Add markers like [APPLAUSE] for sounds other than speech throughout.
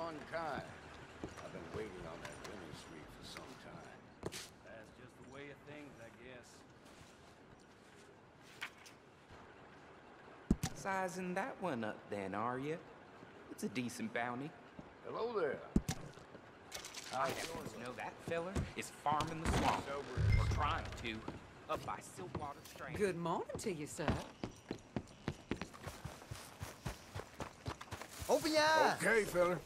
unkind. I've been waiting on that winning streak for some time. That's just the way of things, I guess. Sizing that one up then, are you? It's a decent bounty. Hello there. I happen to know that feller is farming the swamp, or trying to, up by Siltwater Strand. Good morning to you, sir. Open your eyes. Okay, fella.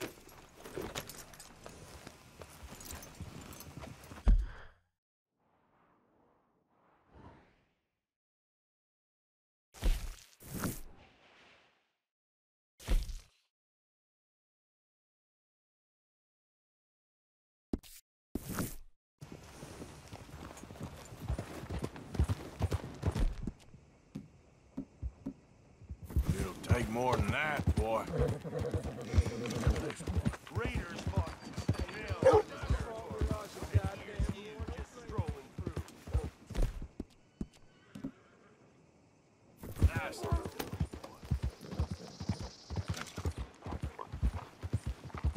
More than that, boy.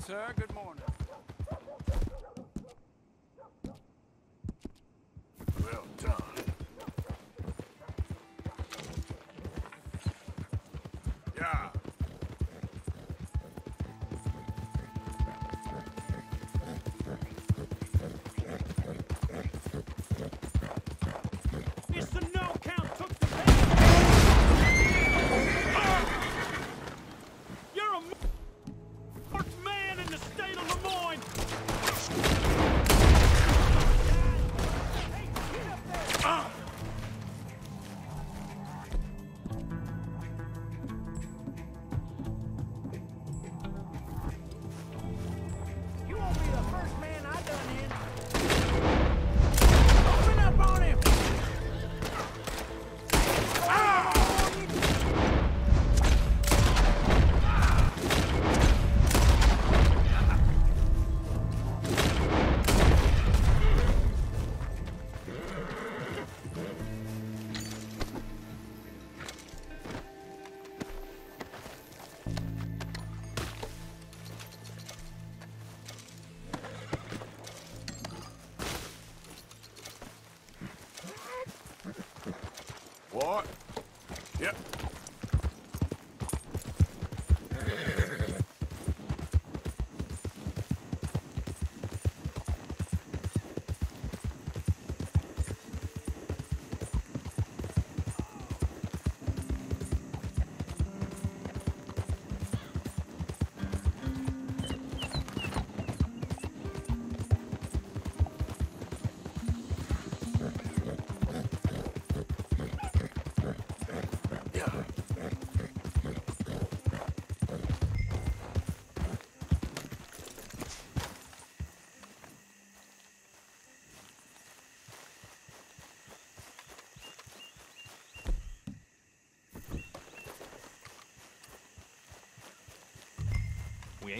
Sir, good morning.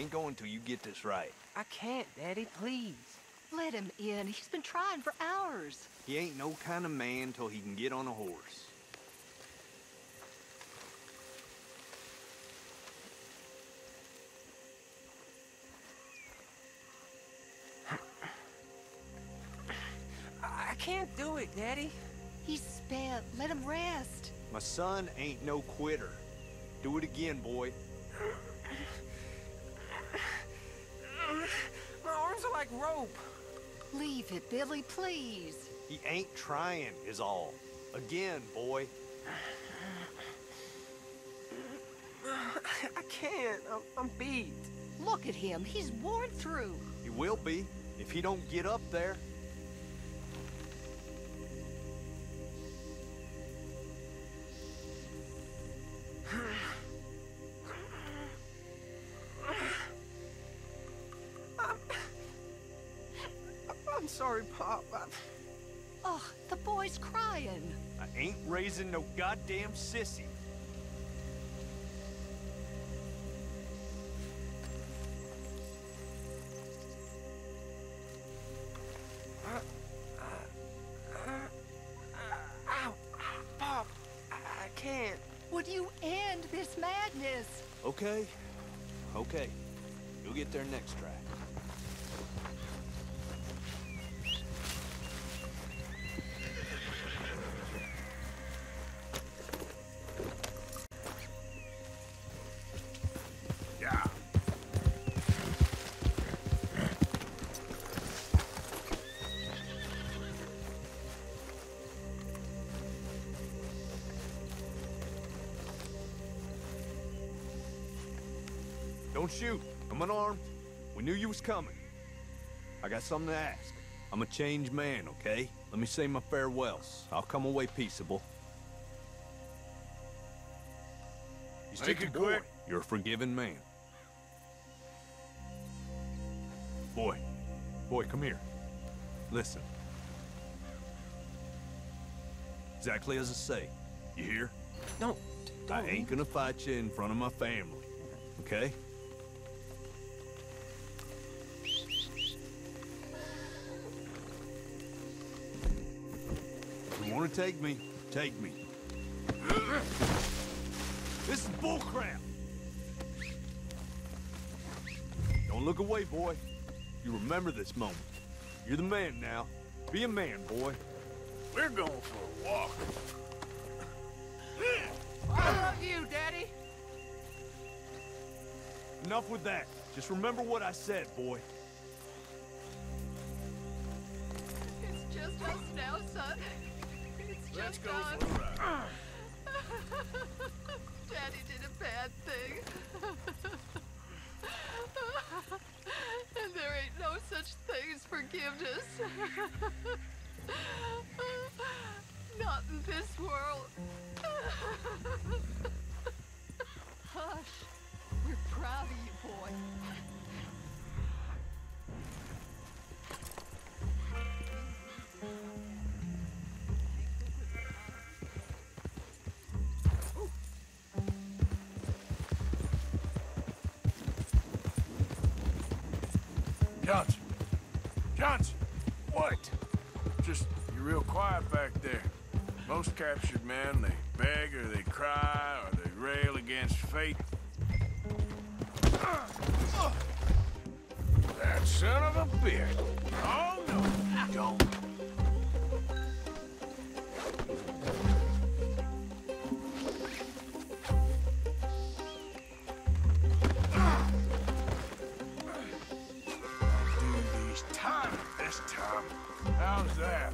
Ain't going till you get this right. I can't, Daddy, please. Let him in. He's been trying for hours. He ain't no kind of man till he can get on a horse. I I can't do it, Daddy. He's spent. Let him rest. My son ain't no quitter. Do it again, boy. Like rope. Leave it, Billy, please. He ain't trying, is all. Again, boy. I can't. I'm, I'm beat. Look at him. He's worn through. He will be if he don't get up there. Sorry, Pop. I, Oh, the boy's crying. I ain't raising no goddamn sissy. Pop. I, I can't. Would you end this madness? Okay, okay. You'll get there next track. Coming. I got something to ask. I'm a changed man, okay? Let me say my farewells. I'll come away peaceable. You stick to quick. You're a forgiven man. Boy. Boy, come here. Listen. Exactly as I say. You hear? No, I ain't gonna fight you in front of my family. Okay? You wanna take me? Take me. This is bullcrap! Don't look away, boy. You remember this moment. You're the man now. Be a man, boy. We're going for a walk. I love you, Daddy. Enough with that. Just remember what I said, boy. Let's go for a ride. [LAUGHS] Daddy did a bad thing. [LAUGHS] and there ain't no such thing as forgiveness. [LAUGHS] Not in this world. Hush. We're proud of you, boy. Captured men, they beg or they cry or they rail against fate. That son of a bitch. Oh, no, don't. How's that?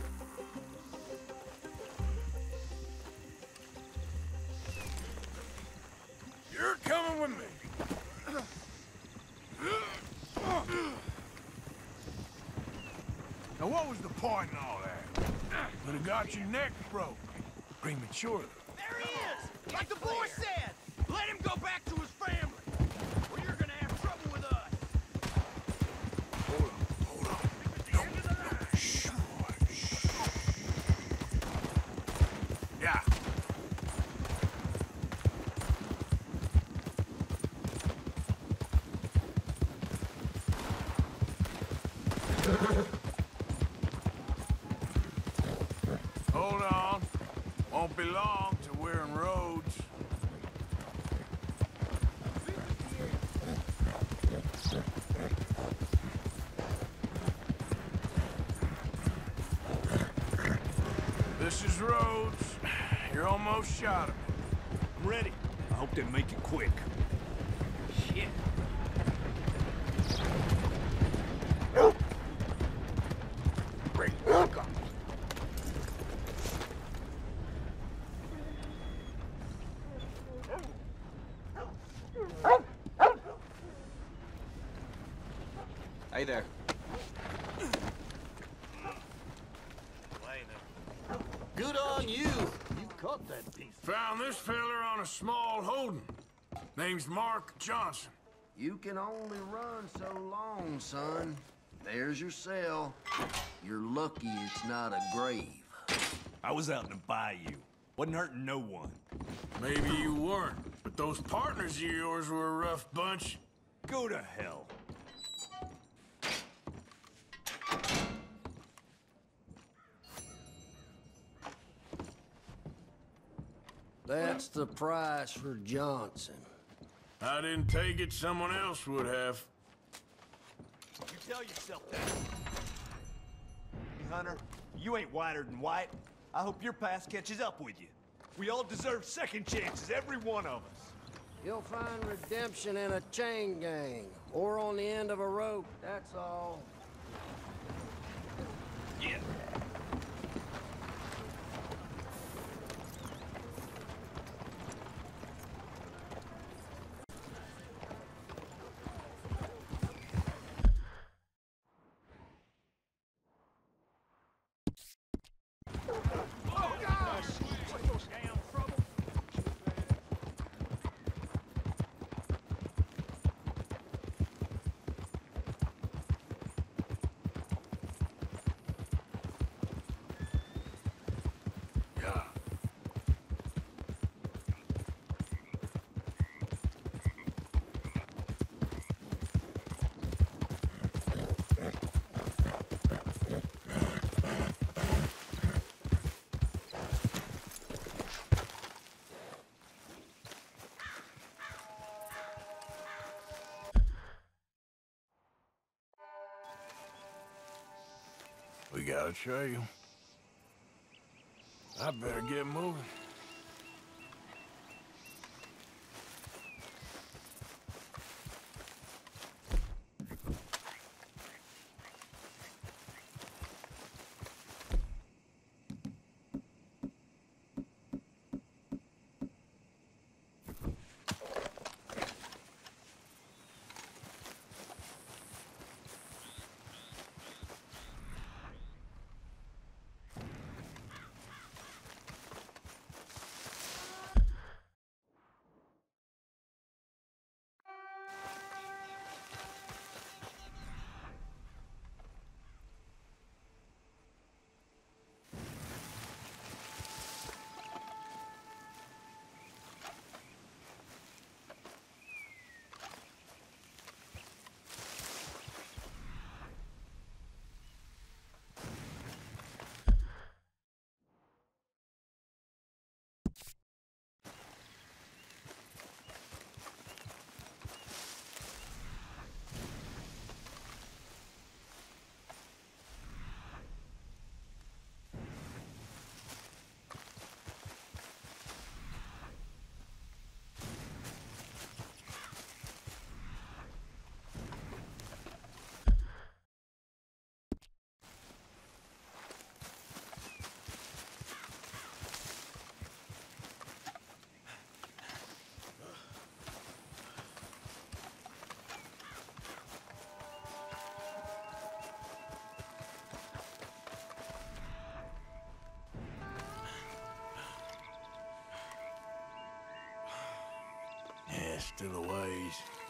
What was the point in all that? Would have got your neck broke prematurely. There he is! Like the boy said! Let him go back to his This is Rhodes. You're almost shot him. I'm ready. I hope they make it quick. Shit. Great. Look up. Hey there. Good on you! You caught that piece. Found this feller on a small holding. Name's Mark Johnson. You can only run so long, son. There's your cell. You're lucky it's not a grave. I was out in the bayou. Wasn't hurting no one. Maybe you weren't, but those partners of yours were a rough bunch. Go to hell. That's the price for Johnson. I didn't take it, someone else would have. You tell yourself that. Hey, Hunter, you ain't whiter than white. I hope your past catches up with you. We all deserve second chances, every one of us. You'll find redemption in a chain gang, or on the end of a rope, that's all. Yeah. Yeah. We got a trail. I better get moving. Yeah, still a ways.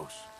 Gotta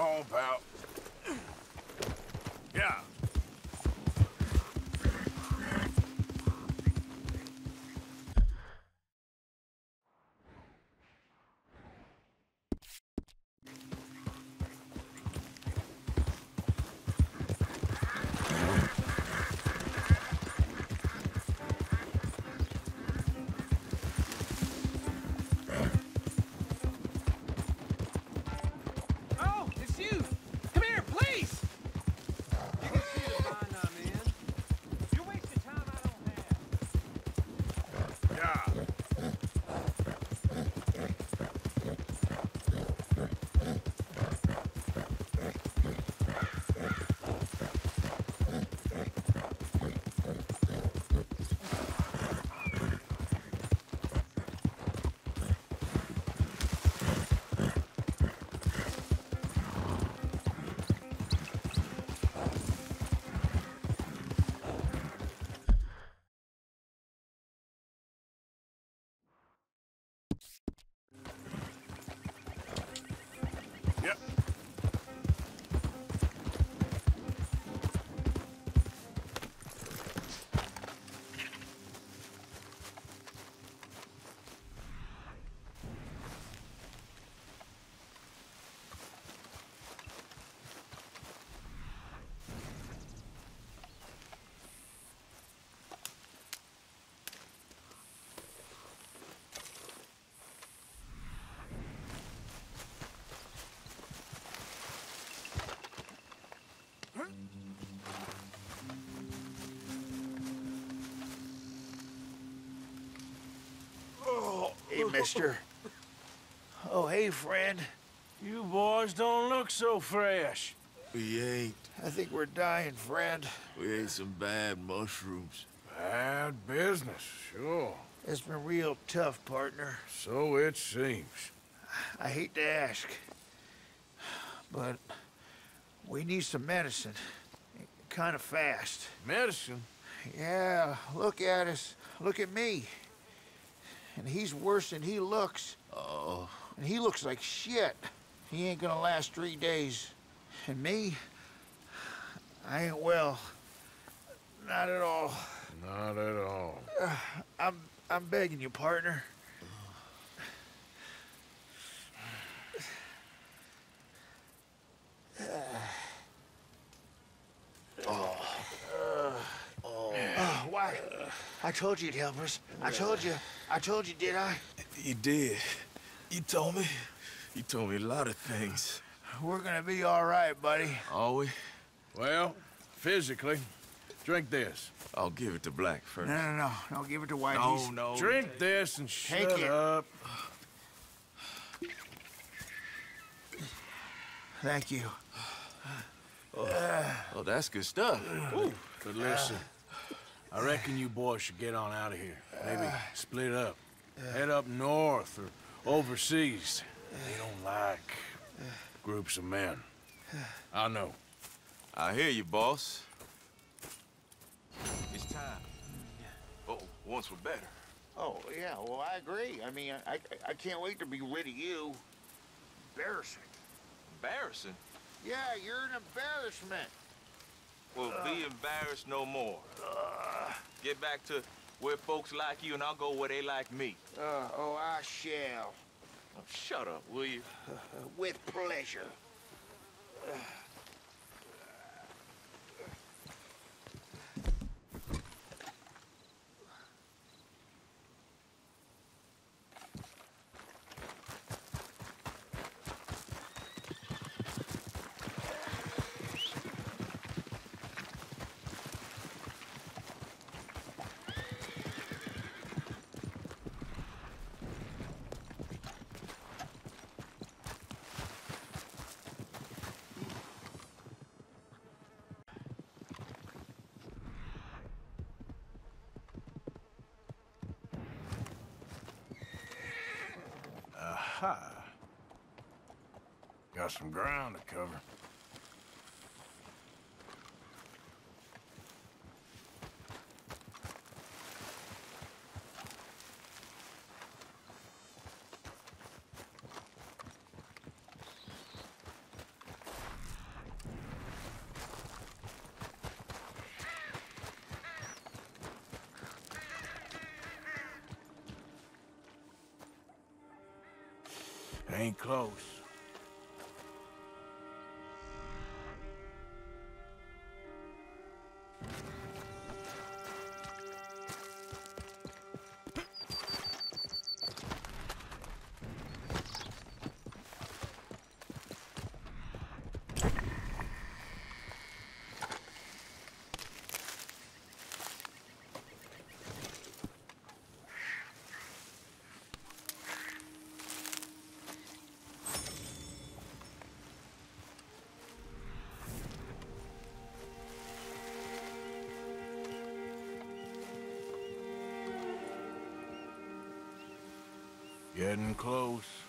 on, pal. Yeah. Yep. Mister. Oh, hey, friend. You boys don't look so fresh. We ain't. I think we're dying, friend. We ate some bad mushrooms. Bad business, sure. It's been real tough, partner. So it seems. I hate to ask, but we need some medicine. Kind of fast. Medicine? Yeah, look at us. Look at me. And he's worse than he looks. Oh. And he looks like shit. He ain't gonna last three days. And me, I ain't well. Not at all. Not at all. [SIGHS] I'm I'm begging you, partner. [SIGHS] Oh, [SIGHS] why? I told you you'd help us. I told you. I told you, did I? You did. You told me. You told me a lot of things. We're gonna be all right, buddy. Are we? Well, physically, drink this. I'll give it to Black first. No, no, no. Don't give it to Whitey. No, He's- no. Drink this and Take shut it. up. Thank you. Oh, that's good stuff. But listen, I reckon you boys should get on out of here. Maybe split up. Head up north or overseas. They don't like groups of men. I know. I hear you, boss. It's time. Oh, once we're better. Oh, yeah, well, I agree. I mean, I, I, I can't wait to be rid of you. Embarrassing. Embarrassing. Yeah, you're an embarrassment. Well, be embarrassed no more. Get back to where folks like you, and I'll go where they like me. Uh, oh, I shall. Oh, shut up, will you? With pleasure. Aha. Got some ground to cover. Ain't close. Getting close.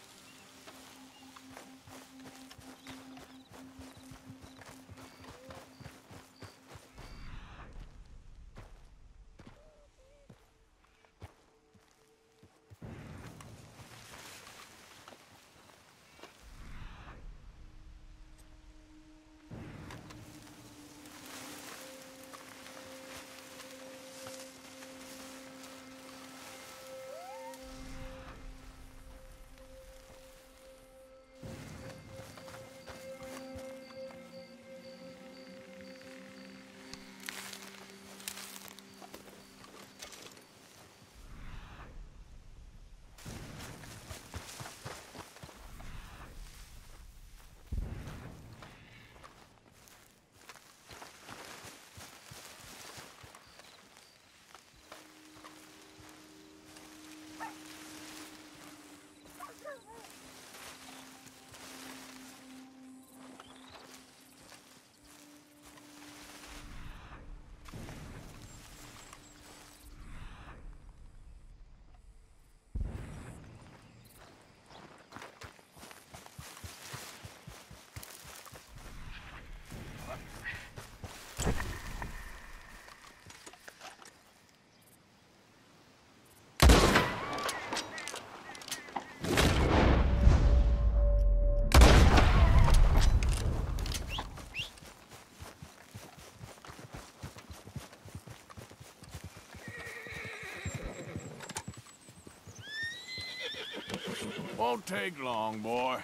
Won't take long, boy.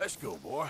Let's go, boy.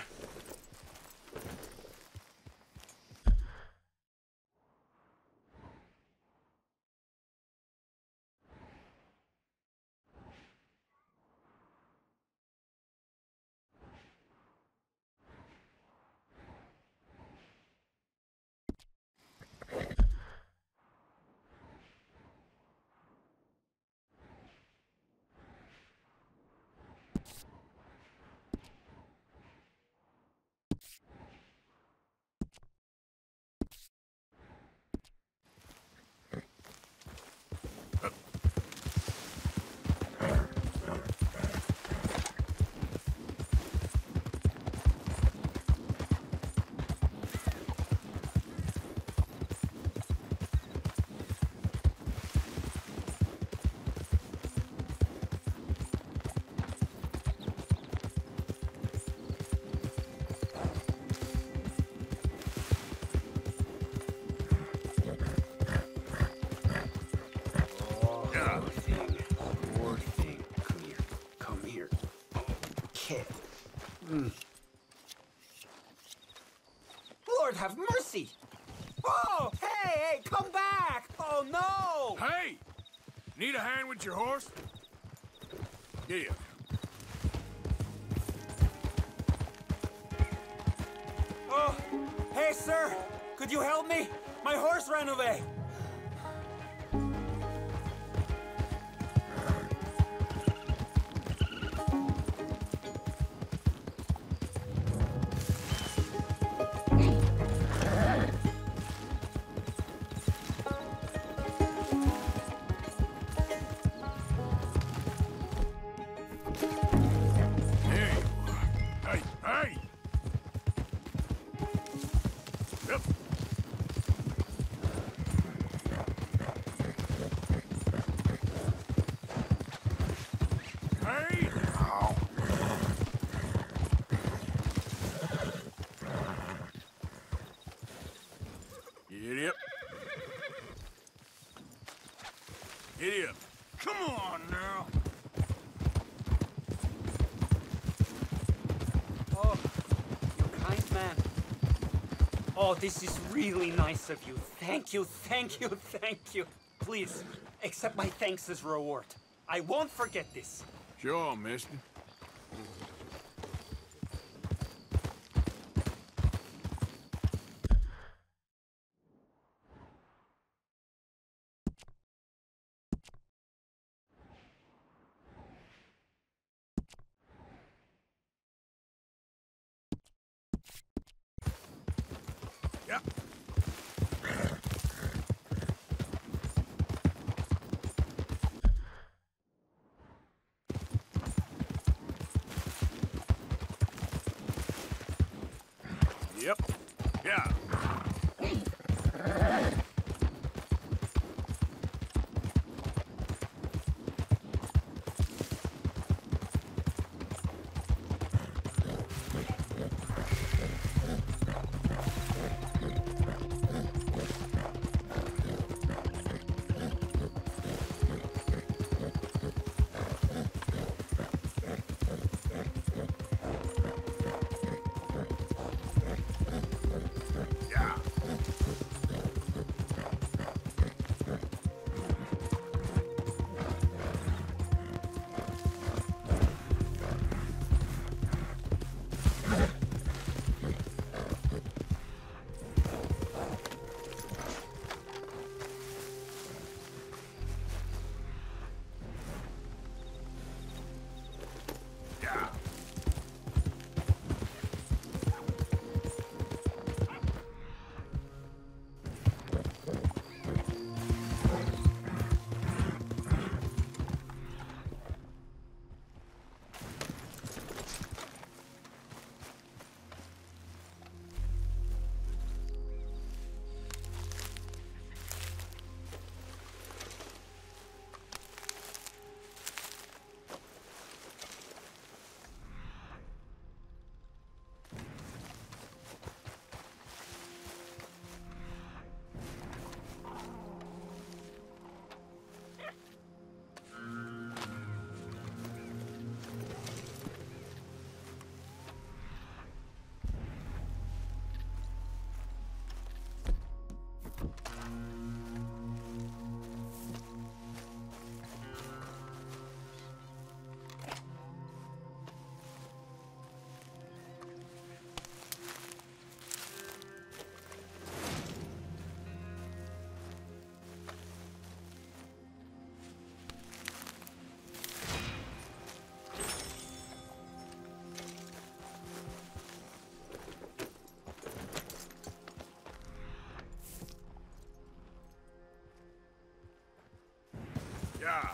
Mercy! Oh, hey, hey, come back! Oh, no! Hey! Need a hand with your horse? Yeah. Oh, hey, sir. Could you help me? My horse ran away. Oh, this is really nice of you. Thank you, thank you, thank you. Please, accept my thanks as reward. I won't forget this. Sure, mister. Yeah. Yeah.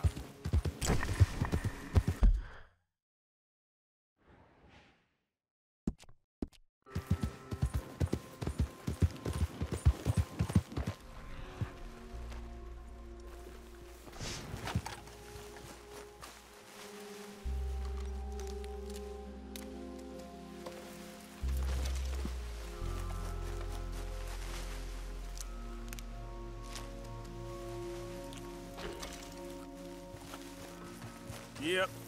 Yep.